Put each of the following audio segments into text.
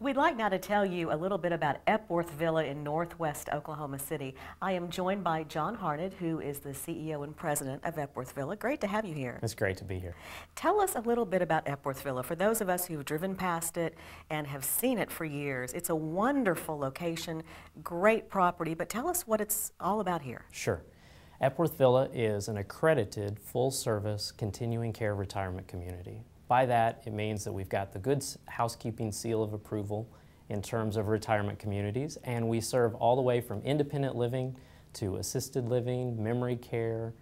We'd like now to tell you a little bit about Epworth Villa in northwest Oklahoma City. I am joined by John Harned, who is the CEO and president of Epworth Villa. Great to have you here. It's great to be here. Tell us a little bit about Epworth Villa. For those of us who've driven past it and have seen it for years, it's a wonderful location, great property, but tell us what it's all about here. Sure. Epworth Villa is an accredited full-service continuing care retirement community. By that, it means that we've got the good housekeeping seal of approval in terms of retirement communities, and we serve all the way from independent living to assisted living, memory care,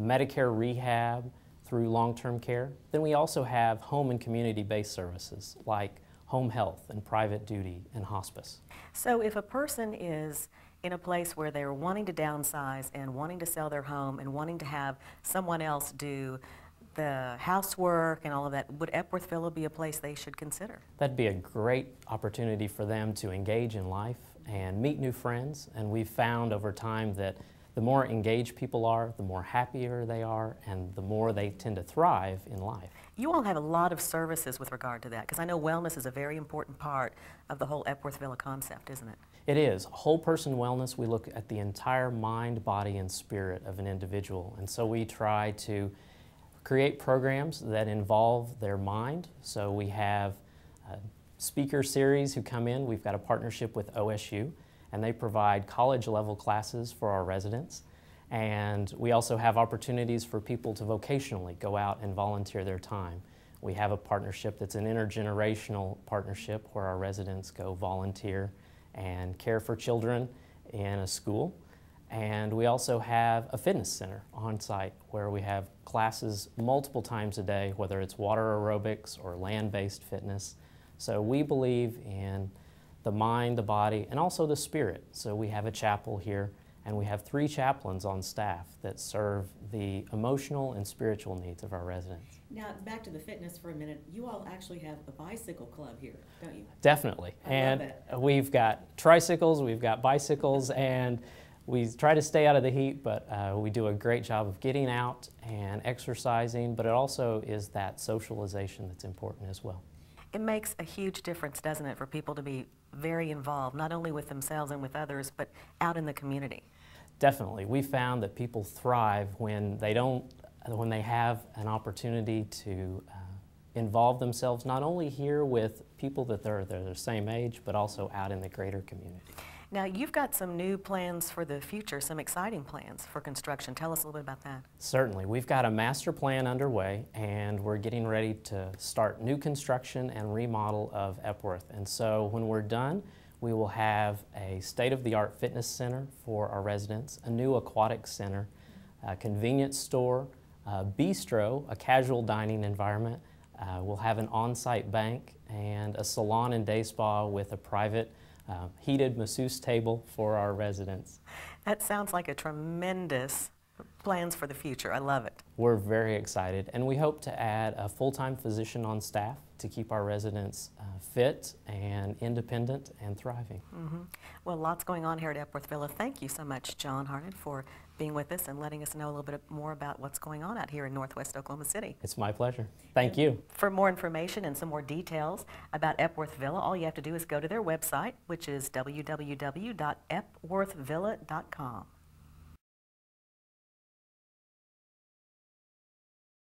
Medicare rehab, through long-term care. Then we also have home and community-based services like home health and private duty and hospice. So if a person is in a place where they're wanting to downsize and wanting to sell their home and wanting to have someone else do the housework and all of that, would Epworth Villa be a place they should consider? That'd be a great opportunity for them to engage in life and meet new friends. And we've found over time that the more engaged people are, the more happier they are, and the more they tend to thrive in life. You all have a lot of services with regard to that, because I know wellness is a very important part of the whole Epworth Villa concept, isn't it? It is. Whole person wellness, we look at the entire mind, body, and spirit of an individual. And so we try to create programs that involve their mind. So we have speaker series who come in. We've got a partnership with OSU, and they provide college level classes for our residents. And we also have opportunities for people to vocationally go out and volunteer their time. We have a partnership that's an intergenerational partnership where our residents go volunteer and care for children in a school. And we also have a fitness center on site where we have classes multiple times a day, whether it's water aerobics or land-based fitness. So we believe in the mind, the body, and also the spirit. So we have a chapel here, and we have three chaplains on staff that serve the emotional and spiritual needs of our residents. Now, back to the fitness for a minute. You all actually have a bicycle club here, don't you? Definitely. I and we've got tricycles, we've got bicycles, and we try to stay out of the heat, but uh, we do a great job of getting out and exercising, but it also is that socialization that's important as well. It makes a huge difference, doesn't it, for people to be very involved, not only with themselves and with others, but out in the community. Definitely. We found that people thrive when they don't, when they have an opportunity to uh, involve themselves not only here with people that they're, they're the same age, but also out in the greater community. Now, you've got some new plans for the future, some exciting plans for construction. Tell us a little bit about that. Certainly. We've got a master plan underway and we're getting ready to start new construction and remodel of Epworth. And so when we're done, we will have a state-of-the-art fitness center for our residents, a new aquatic center, a convenience store, a bistro, a casual dining environment. Uh, we'll have an on-site bank and a salon and day spa with a private uh, heated masseuse table for our residents. That sounds like a tremendous plans for the future. I love it. We're very excited, and we hope to add a full-time physician on staff to keep our residents uh, fit and independent and thriving. Mm -hmm. Well, lots going on here at Epworth Villa. Thank you so much, John Harned, for being with us and letting us know a little bit more about what's going on out here in Northwest Oklahoma City. It's my pleasure. Thank you. For more information and some more details about Epworth Villa, all you have to do is go to their website, which is www.epworthvilla.com.